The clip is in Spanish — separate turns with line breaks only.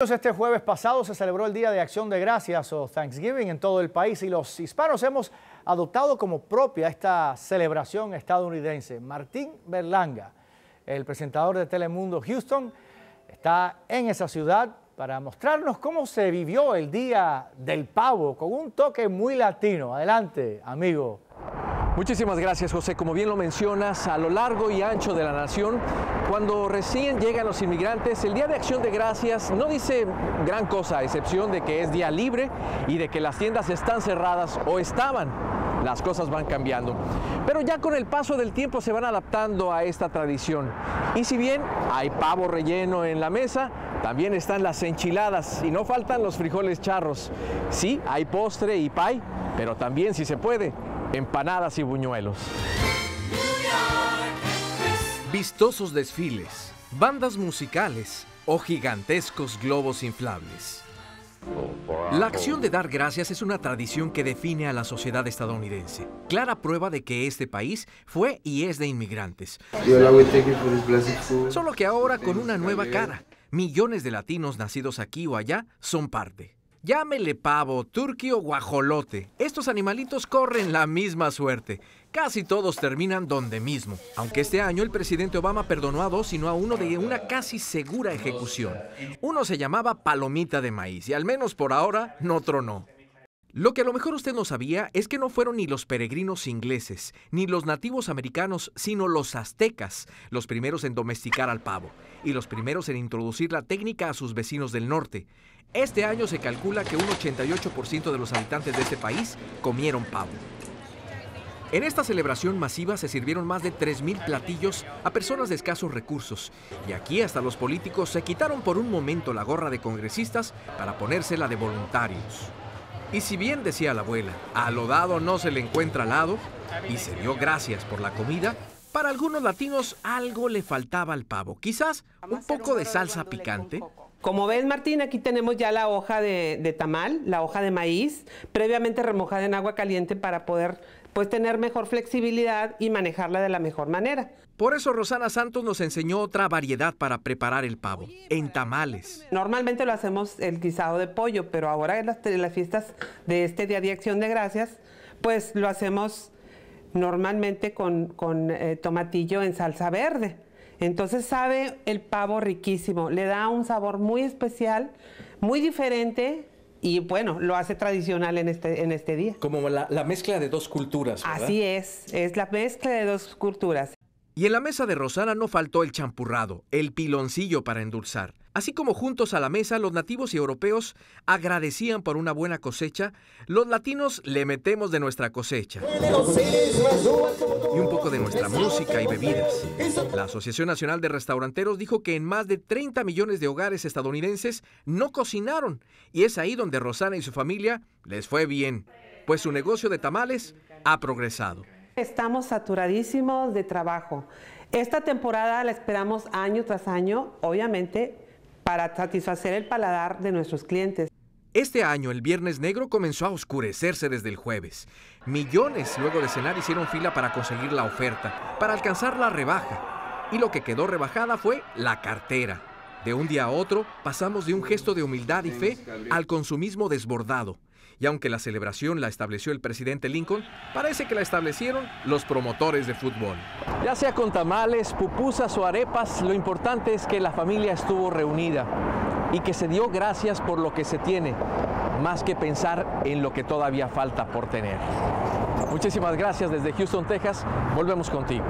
Este jueves pasado se celebró el Día de Acción de Gracias o Thanksgiving en todo el país y los hispanos hemos adoptado como propia esta celebración estadounidense. Martín Berlanga, el presentador de Telemundo Houston, está en esa ciudad para mostrarnos cómo se vivió el Día del Pavo con un toque muy latino. Adelante, amigo.
Muchísimas gracias, José. Como bien lo mencionas, a lo largo y ancho de la nación, cuando recién llegan los inmigrantes, el Día de Acción de Gracias no dice gran cosa, a excepción de que es día libre y de que las tiendas están cerradas o estaban. Las cosas van cambiando. Pero ya con el paso del tiempo se van adaptando a esta tradición. Y si bien hay pavo relleno en la mesa, también están las enchiladas y no faltan los frijoles charros. Sí, hay postre y pay, pero también, si se puede, empanadas y buñuelos.
Vistosos desfiles, bandas musicales o gigantescos globos inflables. La acción de dar gracias es una tradición que define a la sociedad estadounidense, clara prueba de que este país fue y es de inmigrantes. Solo que ahora con una nueva cara, millones de latinos nacidos aquí o allá son parte. Llámele pavo, turqui o guajolote. Estos animalitos corren la misma suerte. Casi todos terminan donde mismo. Aunque este año el presidente Obama perdonó a dos y no a uno de una casi segura ejecución. Uno se llamaba palomita de maíz y al menos por ahora no tronó. Lo que a lo mejor usted no sabía es que no fueron ni los peregrinos ingleses, ni los nativos americanos, sino los aztecas, los primeros en domesticar al pavo, y los primeros en introducir la técnica a sus vecinos del norte. Este año se calcula que un 88% de los habitantes de este país comieron pavo. En esta celebración masiva se sirvieron más de 3.000 platillos a personas de escasos recursos, y aquí hasta los políticos se quitaron por un momento la gorra de congresistas para ponérsela de voluntarios. Y si bien decía la abuela, a lo dado no se le encuentra lado, y se dio gracias por la comida, para algunos latinos algo le faltaba al pavo, quizás un poco de salsa picante,
como ves, Martín, aquí tenemos ya la hoja de, tamal, la hoja de maíz, previamente remojada en agua caliente para poder pues, tener mejor flexibilidad y manejarla de la mejor manera.
Por eso Rosana Santos nos enseñó otra variedad para preparar el pavo, en tamales.
Normalmente lo hacemos el guisado de pollo, pero ahora en las, fiestas de este Día de Acción de Gracias, pues lo hacemos normalmente con, eh, tomatillo en salsa verde. Entonces sabe el pavo riquísimo, le da un sabor muy especial, muy diferente y bueno, lo hace tradicional en este, en este día.
Como la, mezcla de dos culturas.
Así es, es la mezcla de dos culturas.
Y en la mesa de Rosana no faltó el champurrado, el piloncillo para endulzar. Así como juntos a la mesa los nativos y europeos agradecían por una buena cosecha, los latinos le metemos de nuestra cosecha. Y un poco de nuestra música y bebidas. La Asociación Nacional de Restauranteros dijo que en más de 30 millones de hogares estadounidenses no cocinaron. Y es ahí donde Rosana y su familia les fue bien, pues su negocio de tamales ha progresado.
Estamos saturadísimos de trabajo. Esta temporada la esperamos año tras año, obviamente, para satisfacer el paladar de nuestros clientes.
Este año el Viernes Negro comenzó a oscurecerse desde el jueves. Millones luego de cenar hicieron fila para conseguir la oferta, para alcanzar la rebaja. Y lo que quedó rebajada fue la cartera. De un día a otro pasamos de un gesto de humildad y fe al consumismo desbordado y aunque la celebración la estableció el presidente Lincoln, parece que la establecieron los promotores de fútbol.
Ya sea con tamales, pupusas o arepas, lo importante es que la familia estuvo reunida y que se dio gracias por lo que se tiene, más que pensar en lo que todavía falta por tener. Muchísimas gracias desde Houston, Texas. Volvemos contigo.